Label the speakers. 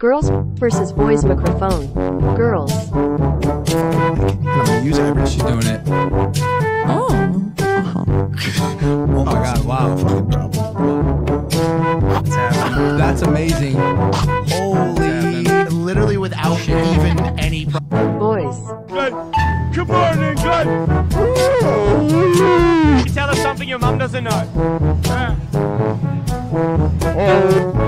Speaker 1: Girls versus boys microphone. Girls.
Speaker 2: Use it.
Speaker 3: She's doing it.
Speaker 4: Oh.
Speaker 3: Oh my god, wow.
Speaker 2: Fucking problem.
Speaker 3: That's amazing.
Speaker 2: Holy, literally without even any. Pro-
Speaker 1: Boys.
Speaker 5: Good. Good morning, good. You tell us something your mom doesn't know. Uh.